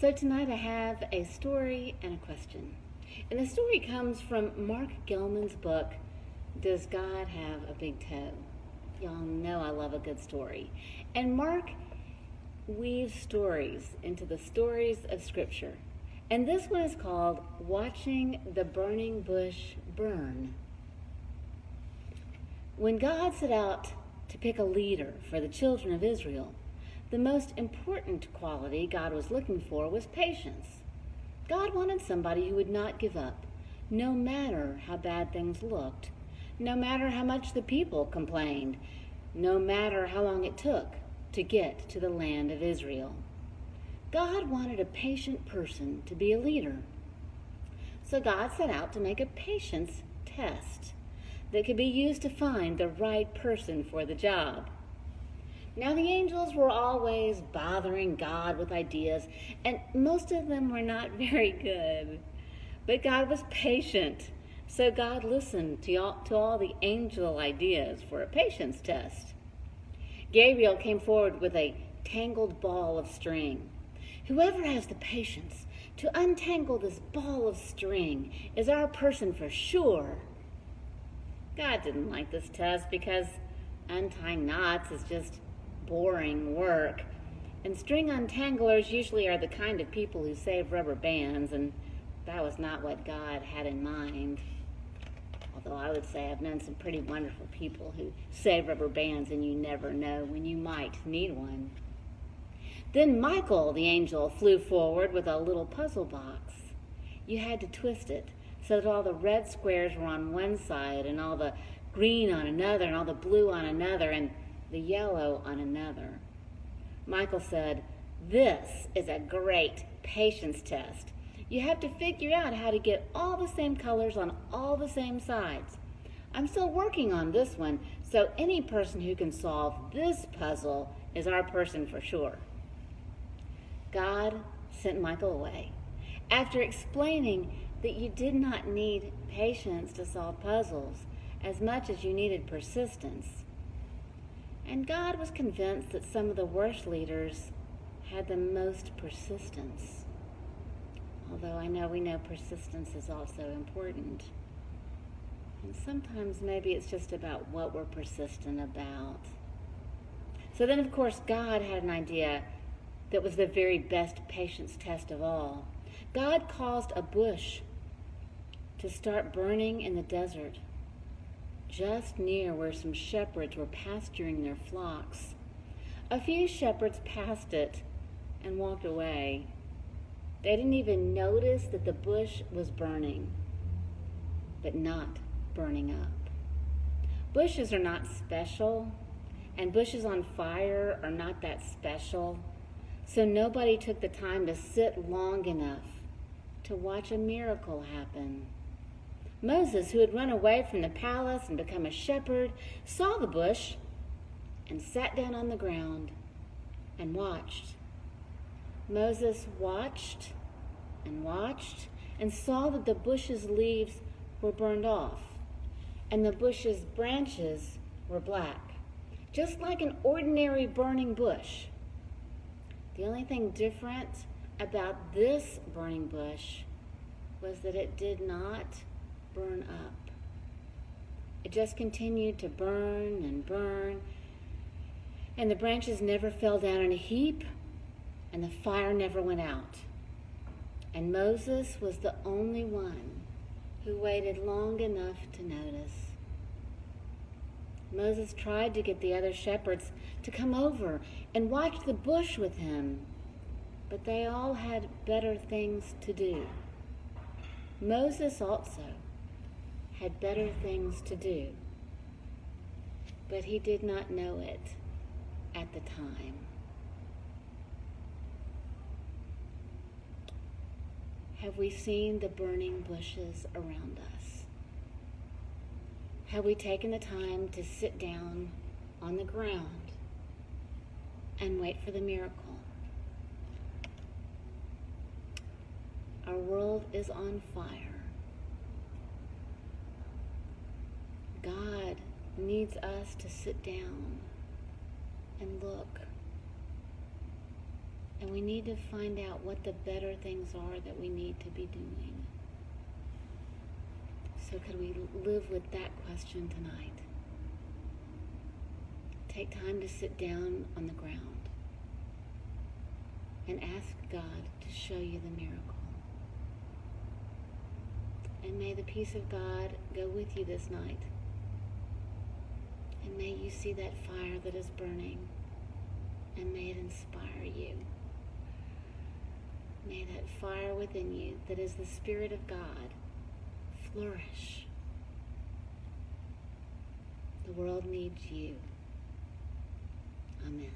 So tonight I have a story and a question. And the story comes from Marc Gellman's book, Does God Have a Big Toe? Y'all know I love a good story. And Marc weaves stories into the stories of Scripture. And this one is called Watching the Burning Bush Burn. When God set out to pick a leader for the children of Israel, the most important quality God was looking for was patience. God wanted somebody who would not give up, no matter how bad things looked, no matter how much the people complained, no matter how long it took to get to the land of Israel. God wanted a patient person to be a leader. So God set out to make a patience test that could be used to find the right person for the job. Now, the angels were always bothering God with ideas, and most of them were not very good. But God was patient, so God listened to all, to all the angel ideas for a patience test. Gabriel came forward with a tangled ball of string. Whoever has the patience to untangle this ball of string is our person for sure. God didn't like this test because untying knots is just boring work. And string untanglers usually are the kind of people who save rubber bands, and that was not what God had in mind. Although I would say I've known some pretty wonderful people who save rubber bands, and you never know when you might need one. Then Michael, the angel, flew forward with a little puzzle box. You had to twist it so that all the red squares were on one side, and all the green on another, and all the blue on another, and the yellow on another. Michael said, This is a great patience test. You have to figure out how to get all the same colors on all the same sides. I'm still working on this one, so any person who can solve this puzzle is our person for sure. God sent Michael away after explaining that you did not need patience to solve puzzles as much as you needed persistence. And God was convinced that some of the worst leaders had the most persistence. Although I know we know persistence is also important. And sometimes maybe it's just about what we're persistent about. So then, of course, God had an idea that was the very best patience test of all. God caused a bush to start burning in the desert just near where some shepherds were pasturing their flocks. A few shepherds passed it and walked away. They didn't even notice that the bush was burning, but not burning up. Bushes are not special, and bushes on fire are not that special, so nobody took the time to sit long enough to watch a miracle happen. Moses, who had run away from the palace and become a shepherd, saw the bush and sat down on the ground and watched. Moses watched and watched and saw that the bush's leaves were burned off and the bush's branches were black, just like an ordinary burning bush. The only thing different about this burning bush was that it did not burn up. It just continued to burn and burn, and the branches never fell down in a heap, and the fire never went out. And Moses was the only one who waited long enough to notice. Moses tried to get the other shepherds to come over and watch the bush with him, but they all had better things to do. Moses also had better things to do, but he did not know it at the time. Have we seen the burning bushes around us? Have we taken the time to sit down on the ground and wait for the miracle? Our world is on fire. God needs us to sit down and look. And we need to find out what the better things are that we need to be doing. So, could we live with that question tonight? Take time to sit down on the ground and ask God to show you the miracle. And may the peace of God go with you this night. You see that fire that is burning. And may it inspire you. May that fire within you, that is the Spirit of God, flourish. The world needs you. Amen.